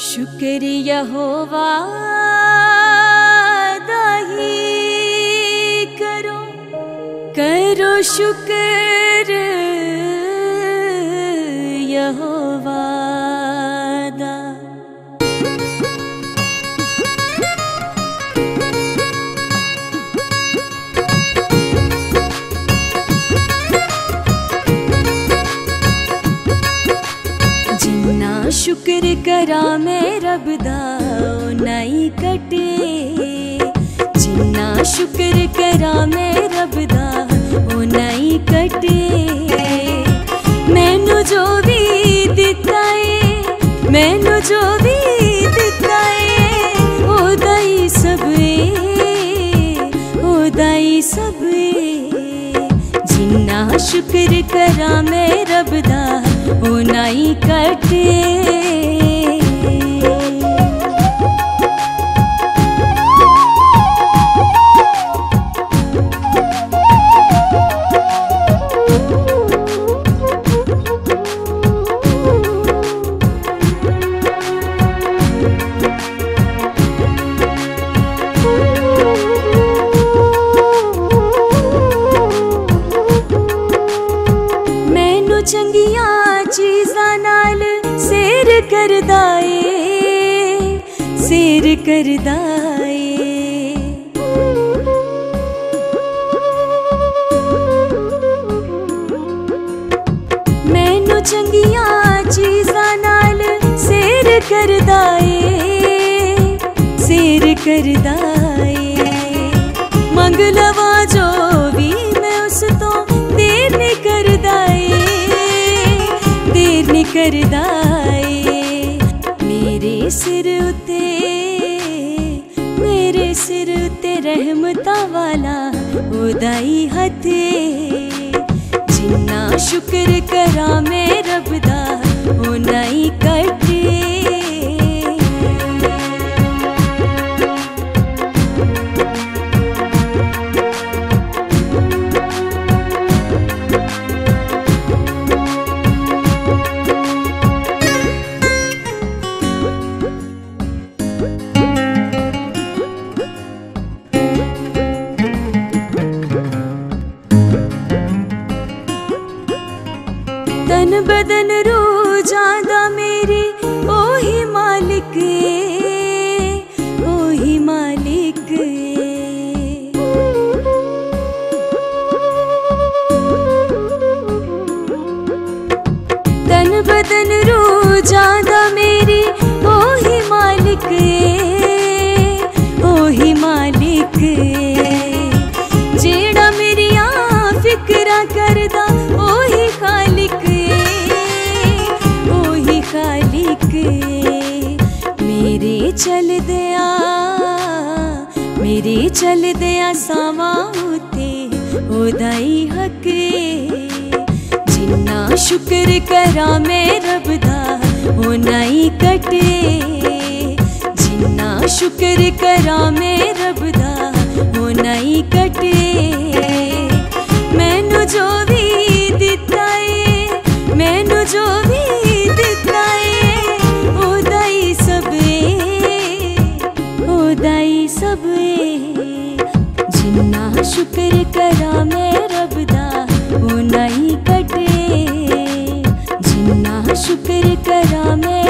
शुक्रिया करो शुक्र शुक्र करा मैं रब दा उन्ना कटे। जिन्ना शुक्र करा मैं रब दा नहीं कटे। शुक्र करा मैं रब दा उन्ना ही कटे। ਚੰਗੀਆਂ ਚੀਜ਼ਾਂ ਨਾਲ ਸੇਰ ਕਰਦਾ ਏ ਸੇਰ ਕਰਦਾ ਏ ਮੈਨੂੰ ਚੰਗੀਆਂ ਚੀਜ਼ਾਂ ਨਾਲ ਸੇਰ ਕਰਦਾ ਏ ਸੇਰ ਕਰਦਾ करदाए। मेरे सिर उते, मेरे सिर उते रहमता वाला उदाई हथे। जिन्ना शुक्र करा मैं रब दा उनाई कर तन बदन रोजादा मेरे ओ ही मालिक ओ ही मालिक तन बदन मेरे ओ ही मालिक ओ ही मालिक चल दिया, मेरे चल दिया सावा होते हक जिन्ना शुक्र करा मैं रब ओ नहीं कटे। जिन्ना शुक्र करा मैं रब ओ नहीं कटे। मैनू जो भी दिता है मैनू जो करा मैं रब दा नहीं कटे। जिन्ना शुक्र करा मैं